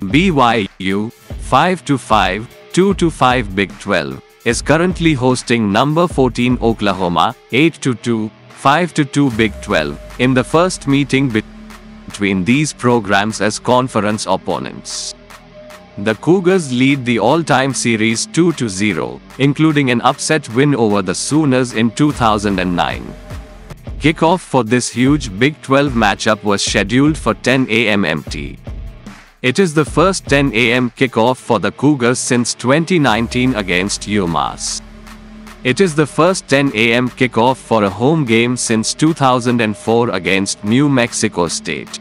BYU 5 to 5, 2 to 5 Big 12 is currently hosting number 14 Oklahoma 8 to 2, 5 to 2 Big 12 in the first meeting between these programs as conference opponents. The Cougars lead the all-time series 2 to 0, including an upset win over the Sooners in 2009. Kickoff for this huge Big 12 matchup was scheduled for 10 a.m. MT. It is the first 10 a.m. kickoff for the Cougars since 2019 against UMass. It is the first 10 a.m. kickoff for a home game since 2004 against New Mexico State.